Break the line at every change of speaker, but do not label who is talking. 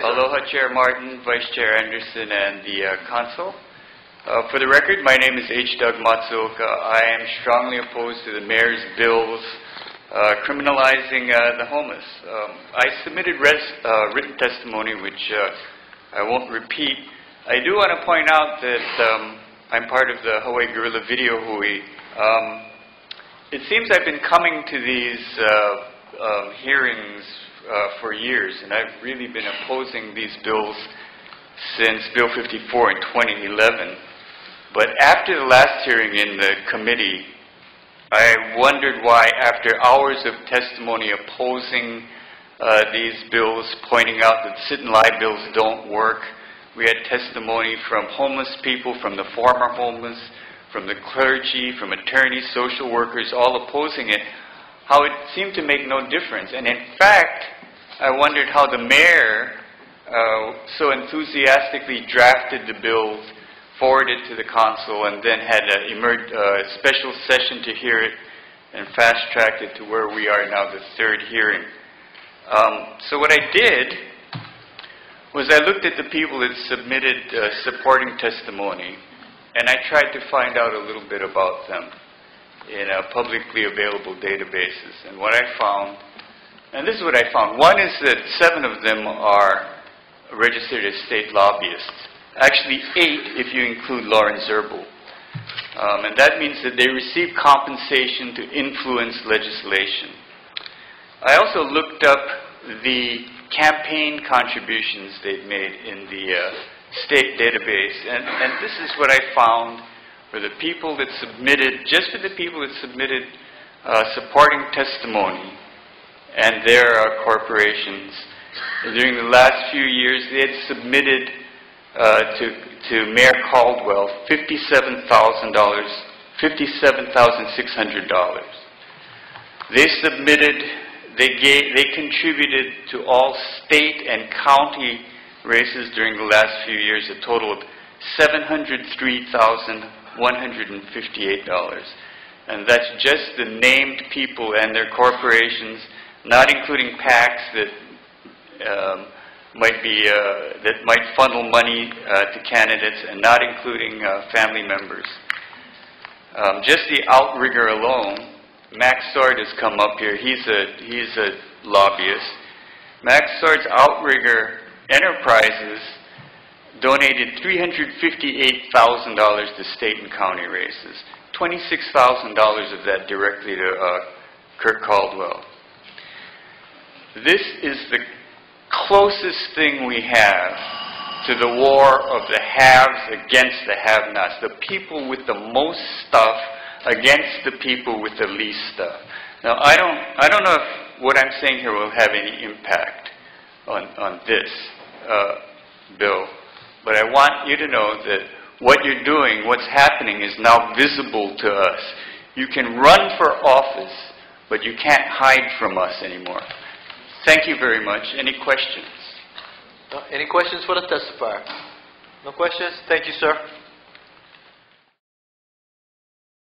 Aloha Chair Martin, Vice Chair Anderson, and the uh, Council. Uh, for the record, my name is H. Doug Matsuoka. I am strongly opposed to the Mayor's bills uh, criminalizing uh, the homeless. Um, I submitted res- uh, written testimony, which uh, I won't repeat. I do want to point out that um, I'm part of the Hawaii Guerrilla Video Hui. Um, it seems I've been coming to these um, hearings uh, for years, and I've really been opposing these bills since Bill 54 in 2011. But after the last hearing in the committee, I wondered why, after hours of testimony opposing uh, these bills, pointing out that sit and lie bills don't work, we had testimony from homeless people, from the former homeless, from the clergy, from attorneys, social workers, all opposing it, how it seemed to make no difference. And in fact, I wondered how the mayor uh, so enthusiastically drafted the bills, forwarded to the council, and then had a emer- uh, special session to hear it and fast-tracked it to where we are now, the third hearing. Um, so what I did was I looked at the people that submitted uh, supporting testimony, and I tried to find out a little bit about them in publicly available databases. And what I found, and this is what I found. One is that seven of them are registered as state lobbyists. Actually, eight if you include Lauren Zirbel. Um, and that means that they receive compensation to influence legislation. I also looked up the campaign contributions they've made in the uh, state database, and, and this is what I found for the people that submitted, just for the people that submitted uh, supporting testimony and their uh, corporations. During the last few years, they had submitted uh, to, to Mayor Caldwell $57,000, $57,600. They submitted, they, gave, they contributed to all state and county races during the last few years a total of $703,158. And that's just the named people and their corporations, not including PACs that um, might be uh, that might funnel money uh, to candidates, and not including uh, family members. Um, just the outrigger alone, Max Sword has come up here. He's a he's a lobbyist. Max Sword's outrigger enterprises donated $358,000 to state and county races. $26,000 of that directly to uh, Kirk Caldwell. This is the closest thing we have to the war of the haves against the have-nots, the people with the most stuff against the people with the least stuff. Now, I don't, I don't know if what I'm saying here will have any impact on, on this uh, bill, but I want you to know that what you're doing, what's happening, is now visible to us. You can run for office, but you can't hide from us anymore. Thank you very much. Any questions?
Any questions for the testifier? No questions? Thank you, sir.